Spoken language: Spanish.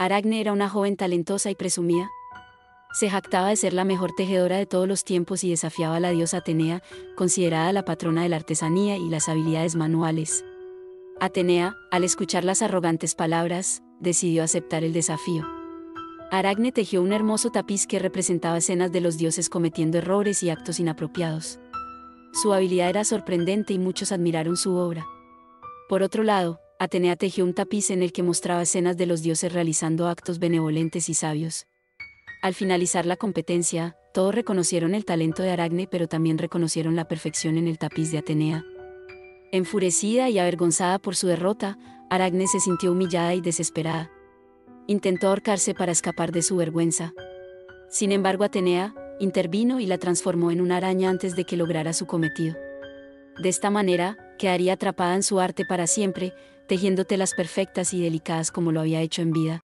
Aracne era una joven talentosa y presumida. Se jactaba de ser la mejor tejedora de todos los tiempos y desafiaba a la diosa Atenea, considerada la patrona de la artesanía y las habilidades manuales. Atenea, al escuchar las arrogantes palabras, decidió aceptar el desafío. Aracne tejió un hermoso tapiz que representaba escenas de los dioses cometiendo errores y actos inapropiados. Su habilidad era sorprendente y muchos admiraron su obra. Por otro lado, Atenea tejió un tapiz en el que mostraba escenas de los dioses realizando actos benevolentes y sabios. Al finalizar la competencia, todos reconocieron el talento de Aracne pero también reconocieron la perfección en el tapiz de Atenea. Enfurecida y avergonzada por su derrota, Aracne se sintió humillada y desesperada. Intentó ahorcarse para escapar de su vergüenza. Sin embargo, Atenea intervino y la transformó en una araña antes de que lograra su cometido. De esta manera, quedaría atrapada en su arte para siempre, tejiendo telas perfectas y delicadas como lo había hecho en vida.